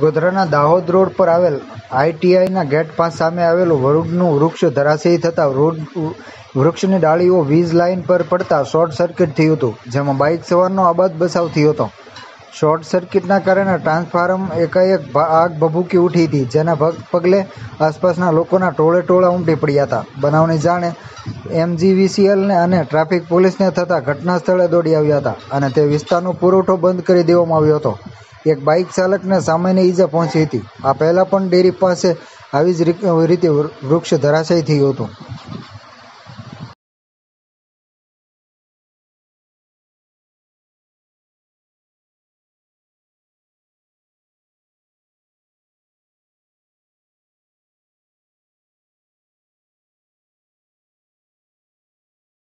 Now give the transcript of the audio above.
ગોધરાના Dahod road પર આવેલ આઈટીઆઈના gate pass સામે આવેલું વરુડનું વૃક્ષ ધરાશાયી થતાં વૃક્ષની ડાળીઓ વીજ લાઇન પર પડતા શોર્ટ સર્કિટ થયું હતું, જેમાં બાઇક સવારનો આબાદ બચાવ થયો હતો. શોર્ટ સર્કિટના કારણે ટ્રાન્સફોર્મ એકાએક આગ ભભૂકી ઉઠી હતી, જેના પગલે આસપાસના લોકોના ટોળે ટોળા ઉમટી પડ્યા હતા. બનાવની જાણે એમજીવીસીએલને અને ટ્રાફિક પોલીસને થતાં ઘટના સ્થળે દોડી આવ્યા હતા અને તે વિસ્તારનો પુરવઠો બંધ કરી દેવામાં આવ્યો હતો. એક બાઇક ચાલકને સામાન્ય ઈજા પહોંચી હતી. આ પહેલા પણ ડેરી પાસે આવી જ રીતે વૃક્ષ ધરાશાયી થયું હતું.